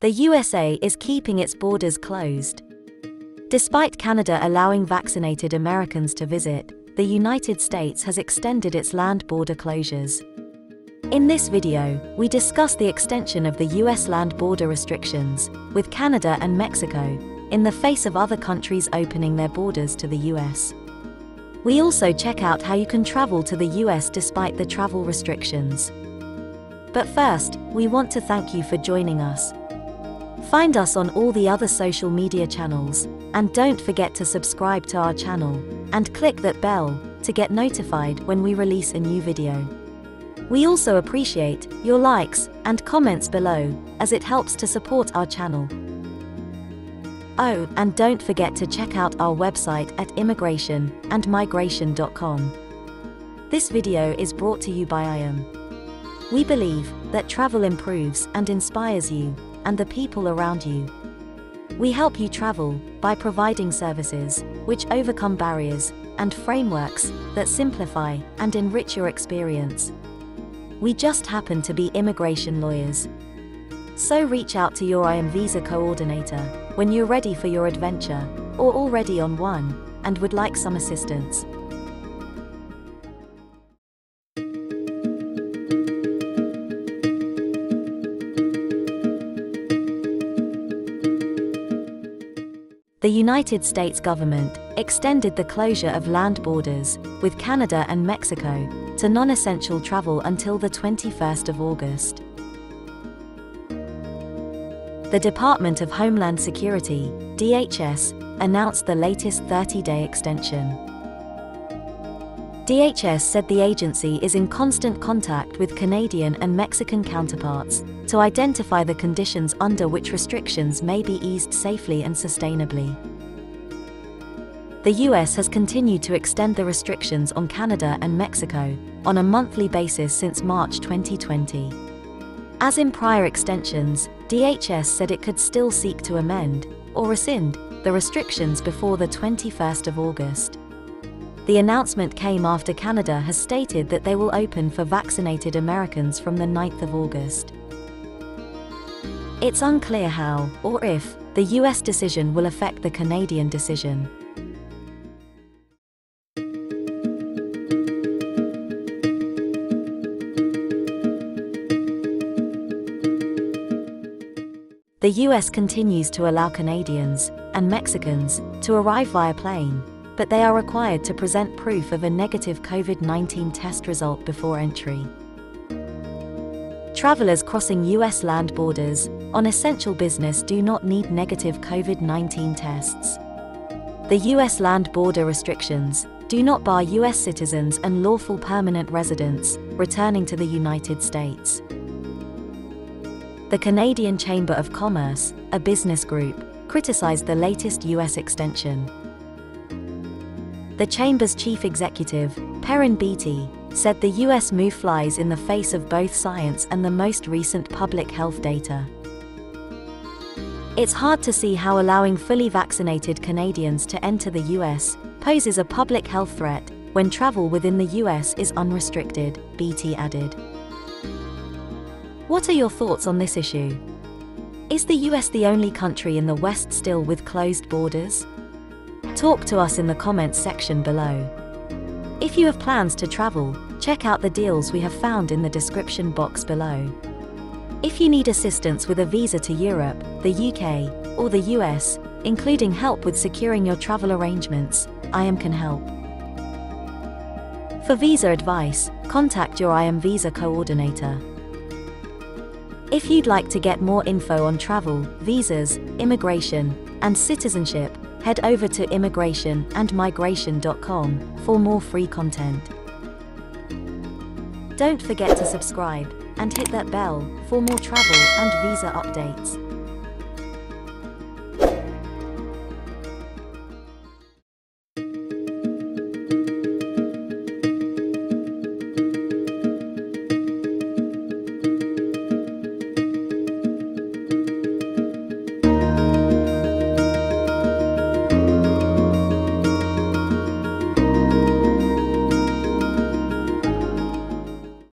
The USA is keeping its borders closed. Despite Canada allowing vaccinated Americans to visit, the United States has extended its land border closures. In this video, we discuss the extension of the US land border restrictions, with Canada and Mexico, in the face of other countries opening their borders to the US. We also check out how you can travel to the US despite the travel restrictions. But first, we want to thank you for joining us. Find us on all the other social media channels, and don't forget to subscribe to our channel, and click that bell, to get notified when we release a new video. We also appreciate your likes and comments below, as it helps to support our channel. Oh, and don't forget to check out our website at immigration-and-migration.com. This video is brought to you by IAM. We believe that travel improves and inspires you, and the people around you. We help you travel by providing services which overcome barriers and frameworks that simplify and enrich your experience. We just happen to be immigration lawyers. So reach out to your IAM visa coordinator when you're ready for your adventure, or already on one, and would like some assistance. The United States government extended the closure of land borders with Canada and Mexico to non-essential travel until the 21st of August. The Department of Homeland Security, DHS, announced the latest 30-day extension. DHS said the agency is in constant contact with Canadian and Mexican counterparts to identify the conditions under which restrictions may be eased safely and sustainably. The US has continued to extend the restrictions on Canada and Mexico on a monthly basis since March 2020. As in prior extensions, DHS said it could still seek to amend or rescind the restrictions before the 21st of August. The announcement came after Canada has stated that they will open for vaccinated Americans from the 9th of August. It's unclear how, or if, the US decision will affect the Canadian decision. The US continues to allow Canadians and Mexicans to arrive via plane, but they are required to present proof of a negative COVID 19 test result before entry. Travelers crossing US land borders on essential business do not need negative COVID 19 tests. The US land border restrictions do not bar US citizens and lawful permanent residents returning to the United States. The Canadian Chamber of Commerce, a business group, criticized the latest US extension. The Chamber's chief executive, Perrin Beatty, said the US move flies in the face of both science and the most recent public health data. It's hard to see how allowing fully vaccinated Canadians to enter the US poses a public health threat when travel within the US is unrestricted, Beatty added. What are your thoughts on this issue? Is the US the only country in the West still with closed borders? Talk to us in the comments section below. If you have plans to travel, check out the deals we have found in the description box below. If you need assistance with a visa to Europe, the UK, or the US, including help with securing your travel arrangements, IAM can help. For visa advice, contact your IAM visa coordinator. If you'd like to get more info on travel, visas, immigration, and citizenship, head over to immigration-and-migration.com for more free content. Don't forget to subscribe and hit that bell for more travel and visa updates.